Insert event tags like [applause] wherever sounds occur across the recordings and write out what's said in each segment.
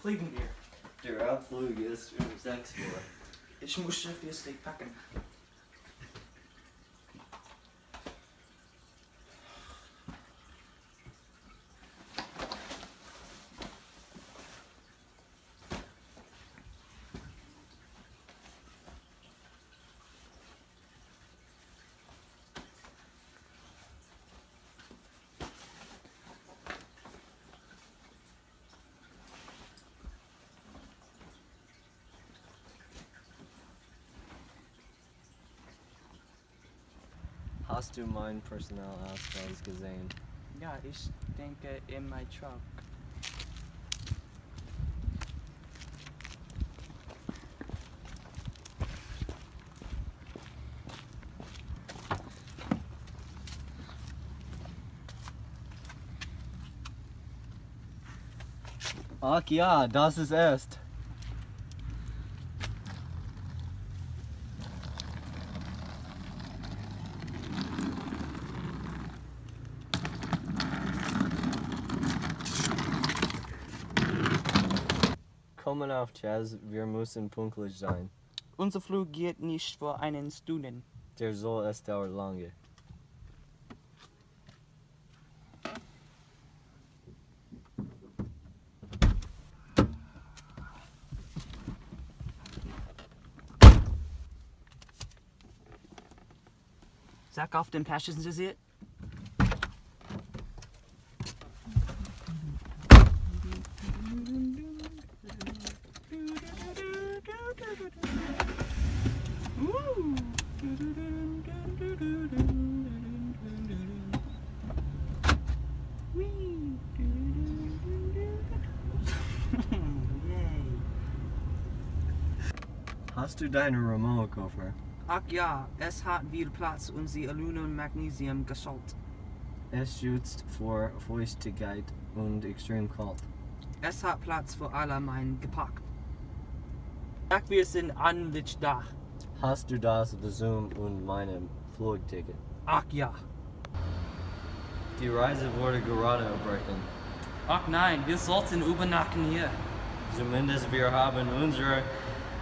fliegen wir? Der Abflug ist um 6 Uhr. Ich muss schnell packen. Hast du meinen Personalausweis gesehen? Ja, ich denke in my truck. Ach ja, das ist es. Kommen auf Jazz, wir müssen pünktlich sein. Unser Flug geht nicht vor einen Stunden. Der soll es dauert lange. Sag auf den Passenger Seat. Hast du deinen Remote-Koffer? Ach ja, es hat viel Platz und sie Aluminium Magnesium geschaltet. Es schützt vor Feuchtigkeit und extrem kalt. Es hat Platz für alle mein Gepäck. Sag, wir sind endlich da. Hast du das Visum und meinem Flugticket? Ach ja. Die Reise wurde gerade abbrechen. Ach nein, wir sollten übernachten hier. Zumindest wir haben unsere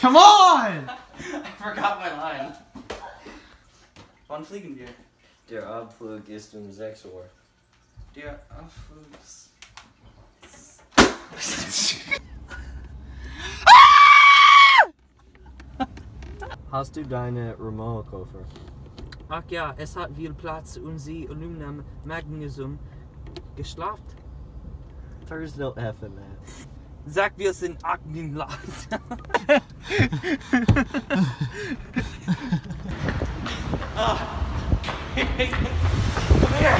Come on! [laughs] I forgot my line. Wann fliegen wir? Der Abflug ist um 6 Uhr. Der Abflugs. [laughs] Hast du deine Remote-Koffer? Ach ja, es hat viel Platz und sie Aluminium Magnesium geschlafen. There's no F in that. Sag, wir sind Aktenglas. ah. [laughs] Komm her.